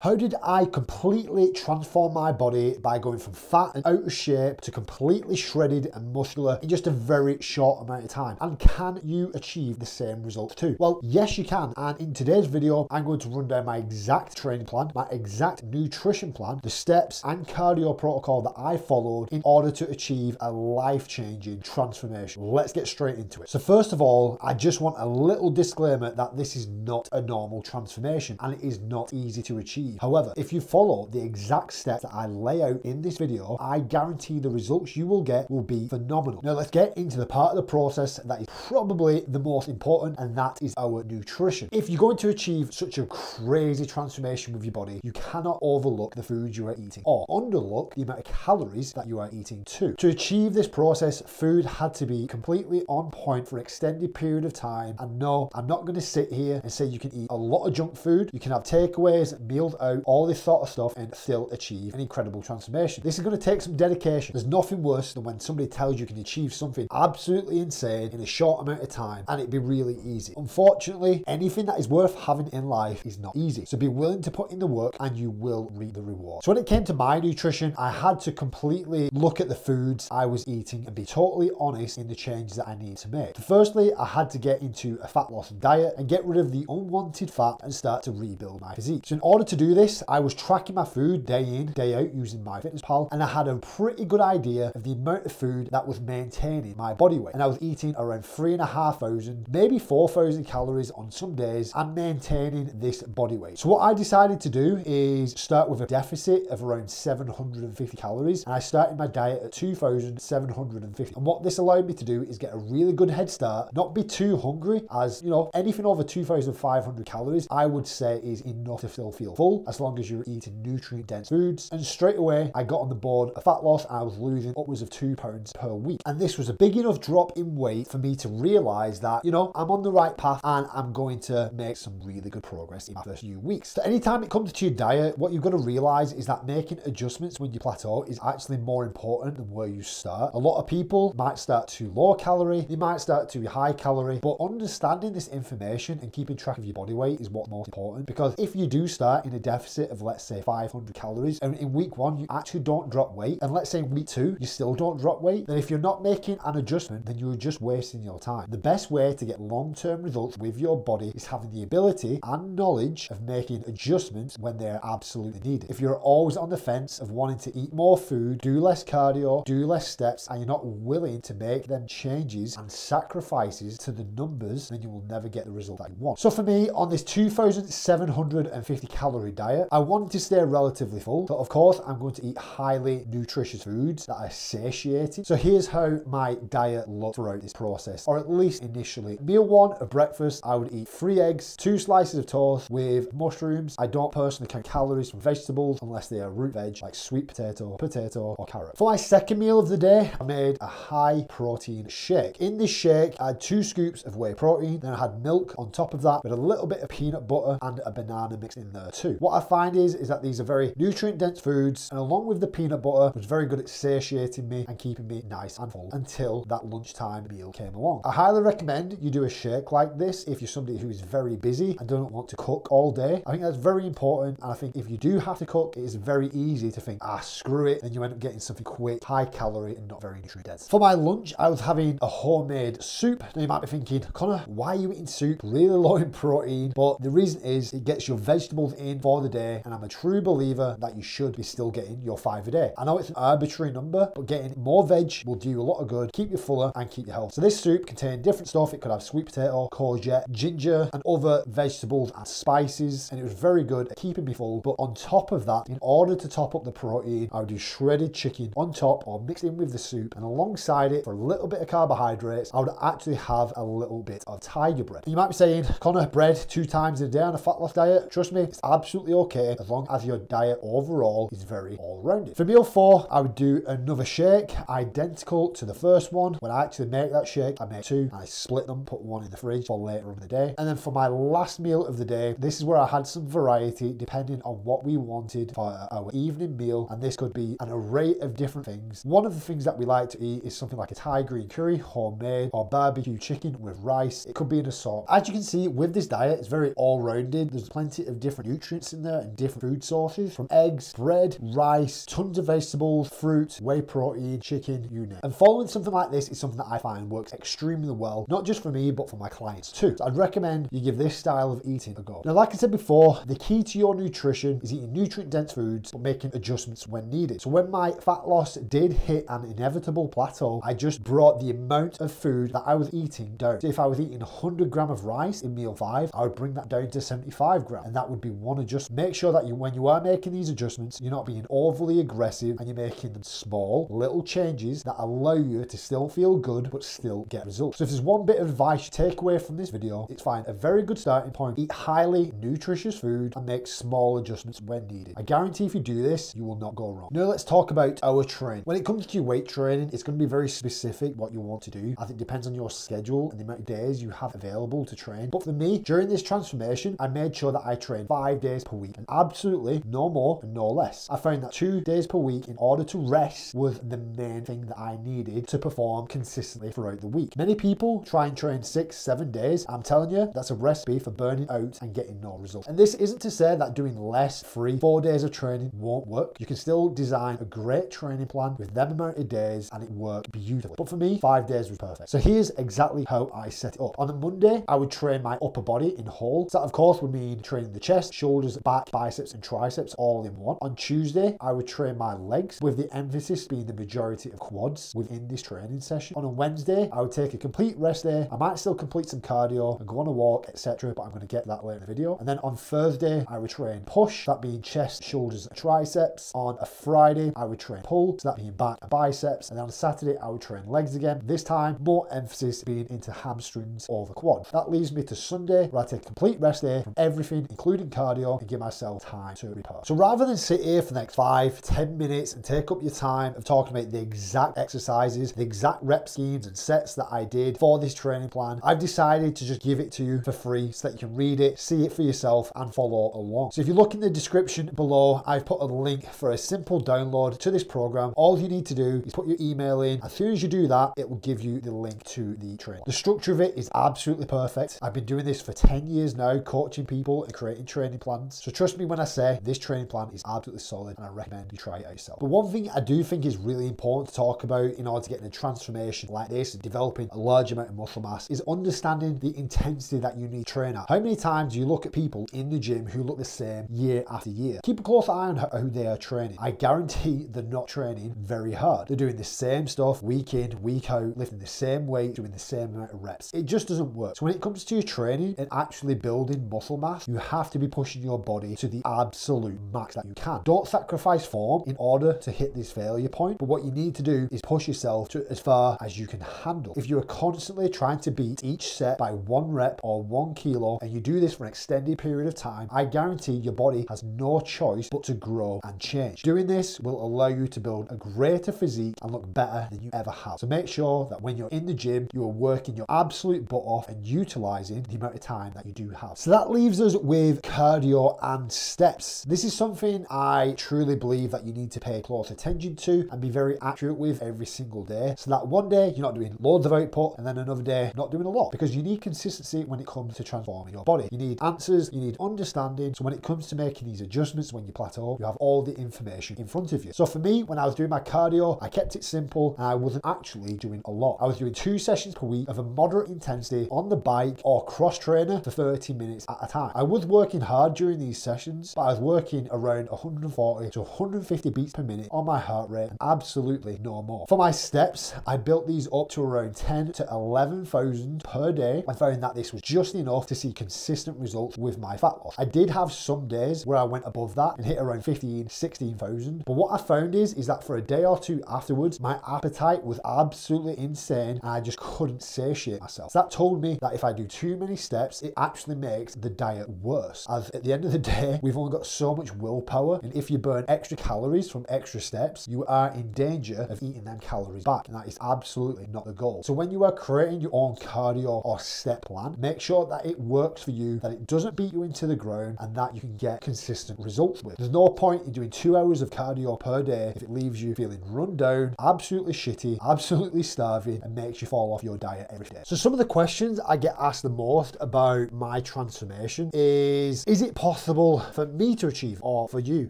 How did I completely transform my body by going from fat and out of shape to completely shredded and muscular in just a very short amount of time? And can you achieve the same results too? Well, yes, you can. And in today's video, I'm going to run down my exact training plan, my exact nutrition plan, the steps and cardio protocol that I followed in order to achieve a life changing transformation. Let's get straight into it. So, first of all, I just want a little disclaimer that this is not a normal transformation and it is not easy to achieve achieve. However, if you follow the exact steps that I lay out in this video, I guarantee the results you will get will be phenomenal. Now let's get into the part of the process that is probably the most important and that is our nutrition. If you're going to achieve such a crazy transformation with your body, you cannot overlook the food you are eating or underlook the amount of calories that you are eating too. To achieve this process, food had to be completely on point for an extended period of time. And no, I'm not going to sit here and say you can eat a lot of junk food. You can have takeaways, meals out all this sort of stuff and still achieve an incredible transformation. This is going to take some dedication. There's nothing worse than when somebody tells you can achieve something absolutely insane in a short amount of time and it'd be really easy. Unfortunately, anything that is worth having in life is not easy. So be willing to put in the work and you will reap the reward. So when it came to my nutrition, I had to completely look at the foods I was eating and be totally honest in the changes that I need to make. Firstly, I had to get into a fat loss diet and get rid of the unwanted fat and start to rebuild my physique. So in order to do this, I was tracking my food day in, day out using MyFitnessPal, and I had a pretty good idea of the amount of food that was maintaining my body weight. And I was eating around three and a half thousand, maybe 4,000 calories on some days and maintaining this body weight. So what I decided to do is start with a deficit of around 750 calories. And I started my diet at 2,750. And what this allowed me to do is get a really good head start, not be too hungry as, you know, anything over 2,500 calories, I would say is enough to still feel full as long as you're eating nutrient dense foods. And straight away, I got on the board a fat loss I was losing upwards of two pounds per week. And this was a big enough drop in weight for me to realize that, you know, I'm on the right path and I'm going to make some really good progress in my first few weeks. So anytime it comes to your diet, what you've got to realize is that making adjustments when you plateau is actually more important than where you start. A lot of people might start too low calorie, they might start too high calorie, but understanding this information and keeping track of your body weight is what's most important because if you do start in a deficit of let's say 500 calories. And in week one you actually don't drop weight. And let's say in week two you still don't drop weight. Then if you're not making an adjustment then you're just wasting your time. The best way to get long-term results with your body is having the ability and knowledge of making adjustments when they're absolutely needed. If you're always on the fence of wanting to eat more food do less cardio do less steps and you're not willing to make them changes and sacrifices to the numbers then you will never get the result that you want. So for me on this 2750 calorie diet, I wanted to stay relatively full. So of course, I'm going to eat highly nutritious foods that are satiating. So here's how my diet looked throughout this process, or at least initially. Meal one of breakfast, I would eat three eggs, two slices of toast with mushrooms. I don't personally count calories from vegetables unless they are root veg like sweet potato, potato, or carrot. For my second meal of the day, I made a high protein shake. In this shake, I had two scoops of whey protein, then I had milk on top of that with a little bit of peanut butter and a banana mixed in there too. What I find is, is that these are very nutrient dense foods and along with the peanut butter was very good at satiating me and keeping me nice and full until that lunchtime meal came along. I highly recommend you do a shake like this if you're somebody who is very busy and don't want to cook all day. I think that's very important and I think if you do have to cook it is very easy to think ah screw it and you end up getting something quick, high calorie and not very nutrient dense. For my lunch I was having a homemade soup. Now you might be thinking Connor why are you eating soup? Really low in protein but the reason is it gets your vegetables in for the day and I'm a true believer that you should be still getting your five a day. I know it's an arbitrary number, but getting more veg will do you a lot of good, keep you fuller and keep you healthy. So this soup contained different stuff. It could have sweet potato, courgette, ginger and other vegetables and spices and it was very good at keeping me full. But on top of that, in order to top up the protein, I would do shredded chicken on top or mixed in with the soup and alongside it for a little bit of carbohydrates, I would actually have a little bit of tiger bread. And you might be saying, Connor, bread two times a day on a fat loss diet. Trust me, it's absolutely okay as long as your diet overall is very all-rounded. For meal four, I would do another shake, identical to the first one. When I actually make that shake, I make two, I split them, put one in the fridge for later in the day. And then for my last meal of the day, this is where I had some variety depending on what we wanted for our evening meal. And this could be an array of different things. One of the things that we like to eat is something like a Thai green curry, homemade, or barbecue chicken with rice. It could be an assault. As you can see with this diet, it's very all-rounded. There's plenty of different nutrients in there and different food sources from eggs, bread, rice, tons of vegetables, fruit, whey protein, chicken, you name. And following something like this is something that I find works extremely well, not just for me, but for my clients too. So I'd recommend you give this style of eating a go. Now, like I said before, the key to your nutrition is eating nutrient dense foods, but making adjustments when needed. So when my fat loss did hit an inevitable plateau, I just brought the amount of food that I was eating down. So if I was eating 100 gram of rice in meal five, I would bring that down to 75 gram, and that would be one adjustment. Make sure that you, when you are making these adjustments, you're not being overly aggressive and you're making them small, little changes that allow you to still feel good but still get results. So if there's one bit of advice you take away from this video, it's find a very good starting point, eat highly nutritious food and make small adjustments when needed. I guarantee if you do this, you will not go wrong. Now let's talk about our training. When it comes to your weight training, it's going to be very specific what you want to do. I think it depends on your schedule and the amount of days you have available to train. But for me, during this transformation, I made sure that I trained five days per week and absolutely no more and no less. I found that two days per week in order to rest was the main thing that I needed to perform consistently throughout the week. Many people try and train six, seven days. I'm telling you, that's a recipe for burning out and getting no results. And this isn't to say that doing less, three, four days of training won't work. You can still design a great training plan with them amount of days and it worked beautifully. But for me, five days was perfect. So here's exactly how I set it up. On a Monday, I would train my upper body in whole. So that of course would mean training the chest, shoulders, back, biceps, and triceps all in one. On Tuesday, I would train my legs with the emphasis being the majority of quads within this training session. On a Wednesday, I would take a complete rest day. I might still complete some cardio and go on a walk, etc. But I'm going to get that later in the video. And then on Thursday, I would train push, that being chest, shoulders, triceps. On a Friday, I would train pull, so that being back and biceps. And then on Saturday, I would train legs again. This time, more emphasis being into hamstrings over quads. That leaves me to Sunday, where I take a complete rest day from everything, including cardio, give myself time to repair. So rather than sit here for the next five, ten minutes and take up your time of talking about the exact exercises, the exact rep schemes and sets that I did for this training plan, I've decided to just give it to you for free so that you can read it, see it for yourself, and follow along. So if you look in the description below, I've put a link for a simple download to this program. All you need to do is put your email in. As soon as you do that, it will give you the link to the training. The structure of it is absolutely perfect. I've been doing this for 10 years now, coaching people and creating training plans. So trust me when I say this training plan is absolutely solid and I recommend you try it out yourself. But one thing I do think is really important to talk about in order to get in a transformation like this and developing a large amount of muscle mass is understanding the intensity that you need to train at. How many times do you look at people in the gym who look the same year after year? Keep a close eye on who they are training. I guarantee they're not training very hard. They're doing the same stuff week in, week out, lifting the same weight, doing the same amount of reps. It just doesn't work. So when it comes to your training and actually building muscle mass, you have to be pushing your body to the absolute max that you can. Don't sacrifice form in order to hit this failure point, but what you need to do is push yourself to as far as you can handle. If you're constantly trying to beat each set by one rep or one kilo, and you do this for an extended period of time, I guarantee your body has no choice but to grow and change. Doing this will allow you to build a greater physique and look better than you ever have. So make sure that when you're in the gym, you are working your absolute butt off and utilizing the amount of time that you do have. So that leaves us with cardio and steps. This is something I truly believe that you need to pay close attention to and be very accurate with every single day. So that one day you're not doing loads of output and then another day not doing a lot because you need consistency when it comes to transforming your body. You need answers, you need understanding. So when it comes to making these adjustments when you plateau, you have all the information in front of you. So for me, when I was doing my cardio, I kept it simple and I wasn't actually doing a lot. I was doing two sessions per week of a moderate intensity on the bike or cross trainer for 30 minutes at a time. I was working hard during these sessions, but I was working around 140 to 150 beats per minute on my heart rate and absolutely no more. For my steps, I built these up to around 10 to 11,000 per day. I found that this was just enough to see consistent results with my fat loss. I did have some days where I went above that and hit around 15, 16,000. But what I found is, is that for a day or two afterwards, my appetite was absolutely insane and I just couldn't satiate myself. So that told me that if I do too many steps, it actually makes the diet worse. As at the end of the day, we've only got so much willpower and if you burn extra calories from extra steps, you are in danger of eating them calories back and that is absolutely not the goal. So when you are creating your own cardio or step plan, make sure that it works for you, that it doesn't beat you into the ground and that you can get consistent results with. There's no point in doing two hours of cardio per day if it leaves you feeling run down, absolutely shitty, absolutely starving, and makes you fall off your diet every day. So some of the questions I get asked the most about my transformation is, is it possible possible for me to achieve or for you?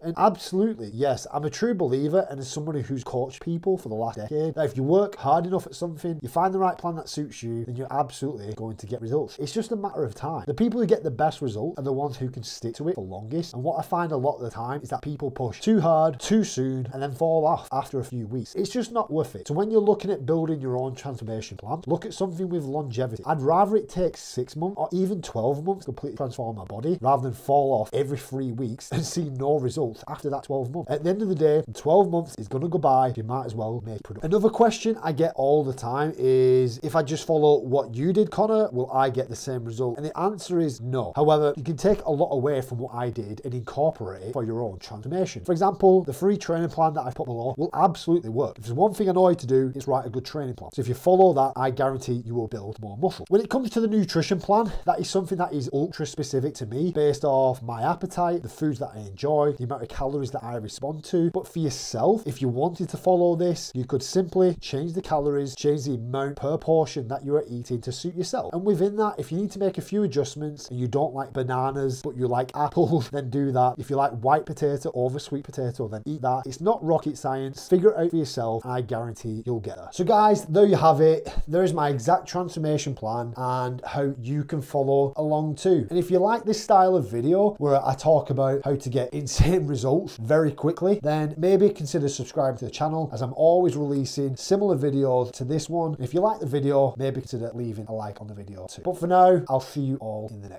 And absolutely, yes, I'm a true believer and as somebody who's coached people for the last decade, that if you work hard enough at something, you find the right plan that suits you, then you're absolutely going to get results. It's just a matter of time. The people who get the best results are the ones who can stick to it the longest. And what I find a lot of the time is that people push too hard, too soon, and then fall off after a few weeks. It's just not worth it. So when you're looking at building your own transformation plan, look at something with longevity. I'd rather it take six months or even 12 months to completely transform my body rather than fall off every three weeks and see no results after that 12 months. At the end of the day, 12 months is going to go by. You might as well make it. Another question I get all the time is if I just follow what you did, Connor, will I get the same result? And the answer is no. However, you can take a lot away from what I did and incorporate it for your own transformation. For example, the free training plan that I've put below will absolutely work. If there's one thing I know how to do, it's write a good training plan. So if you follow that, I guarantee you will build more muscle. When it comes to the nutrition plan, that is something that is ultra specific to me based off my appetite, the foods that I enjoy, the amount of calories that I respond to. But for yourself, if you wanted to follow this, you could simply change the calories, change the amount per portion that you are eating to suit yourself. And within that, if you need to make a few adjustments and you don't like bananas, but you like apples, then do that. If you like white potato over sweet potato, then eat that. It's not rocket science. Figure it out for yourself. I guarantee you'll get there. So guys, there you have it. There is my exact transformation plan and how you can follow along too. And if you like this style of video where I talk about how to get insane results very quickly, then maybe consider subscribing to the channel as I'm always releasing similar videos to this one. If you like the video, maybe consider leaving a like on the video too. But for now, I'll see you all in the next